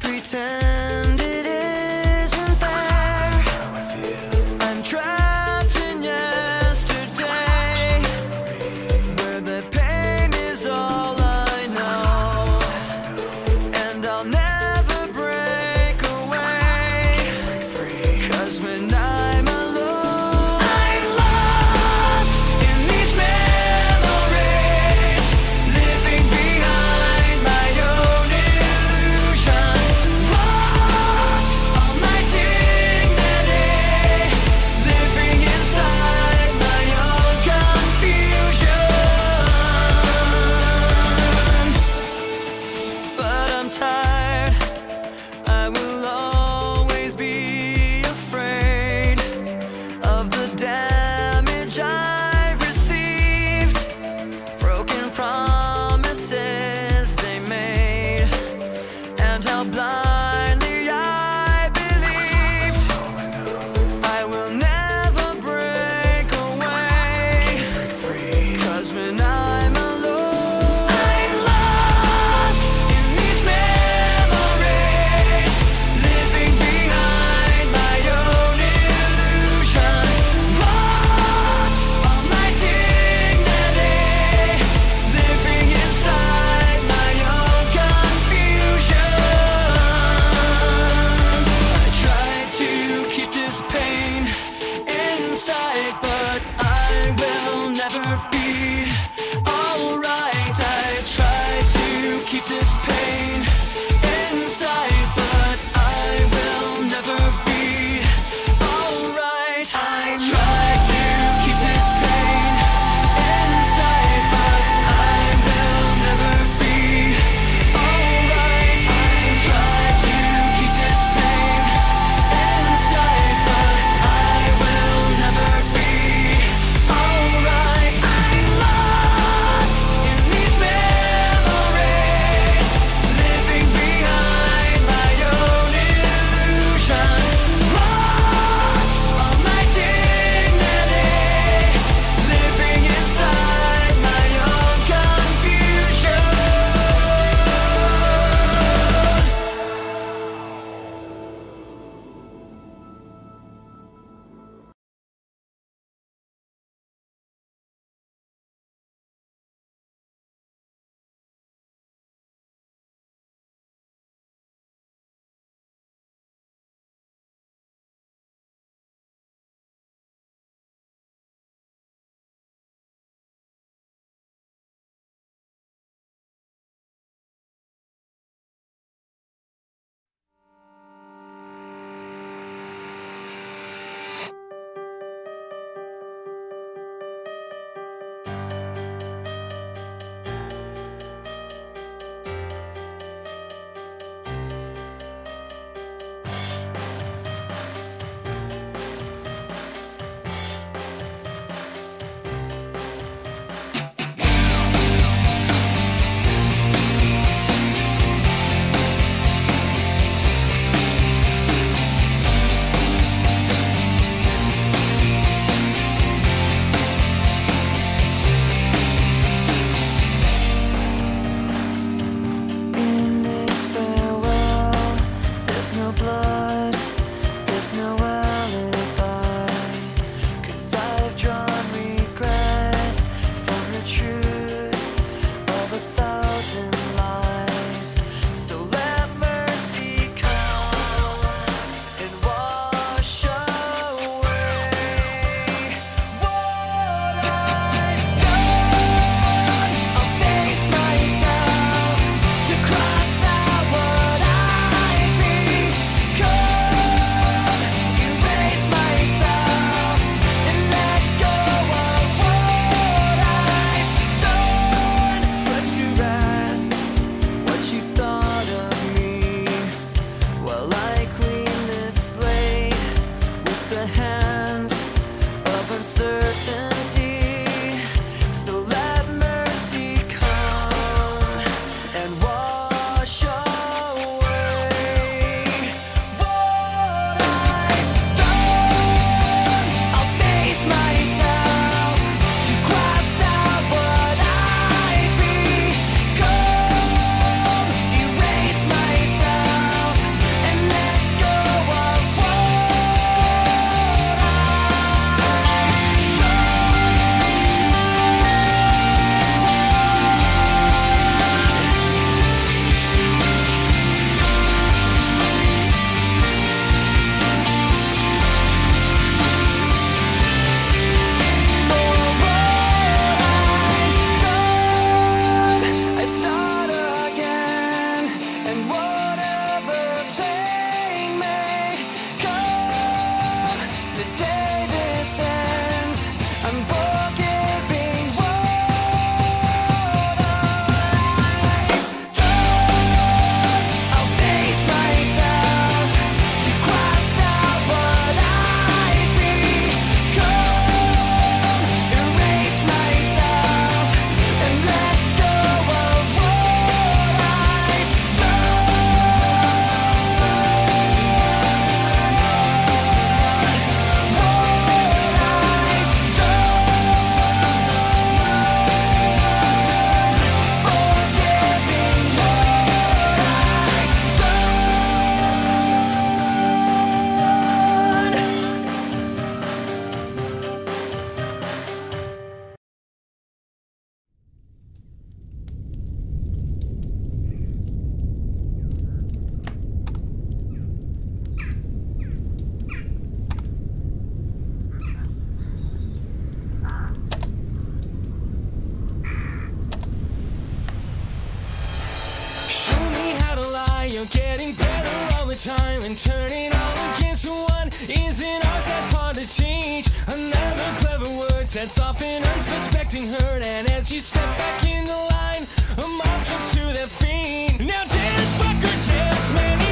pretend. Getting better all the time and turning all against one is an art that's hard to teach. Another clever word sets off an unsuspecting hurt, and as you step back in the line, a mob jumps to their feet. Now dance, fucker, dance, man,